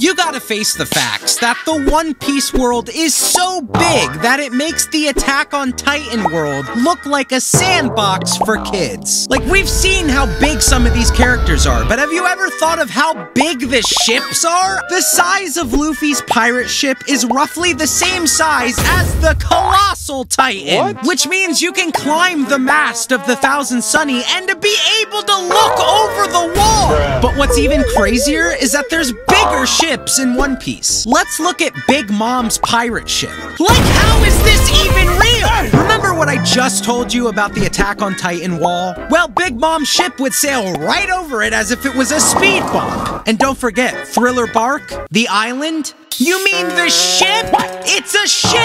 You gotta face the facts that the One Piece world is so big that it makes the Attack on Titan world look like a sandbox for kids. Like, we've seen how big some of these characters are, but have you ever thought of how big the ships are? The size of Luffy's pirate ship is roughly the same size as the Colossal Titan, What? which means you can climb the mast of the Thousand Sunny and to be able to look over the. But what's even crazier is that there's bigger ships in One Piece. Let's look at Big Mom's pirate ship. Like, how is this even real? Remember what I just told you about the Attack on Titan wall? Well, Big Mom's ship would sail right over it as if it was a speed bump. And don't forget, Thriller Bark, the island. You mean the ship? It's a ship!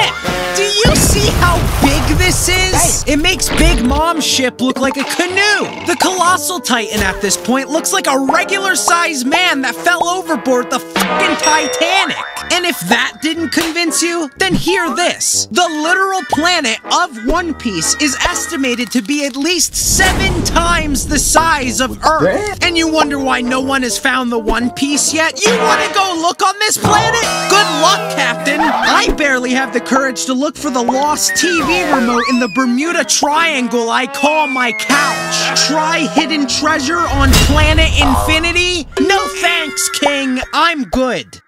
It makes Big Mom's ship look like a canoe. The Colossal Titan at this point looks like a regular sized man that fell overboard the fucking Titanic. And if that didn't convince you, then hear this. The literal planet of One Piece is estimated to be at least seven times the size of Earth. And you wonder why no one has found the One Piece yet? You want to go look on this planet? Good luck. I barely have the courage to look for the lost TV remote in the Bermuda Triangle I call my couch. Try hidden treasure on planet Infinity? No thanks, King. I'm good.